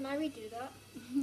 Can I redo that?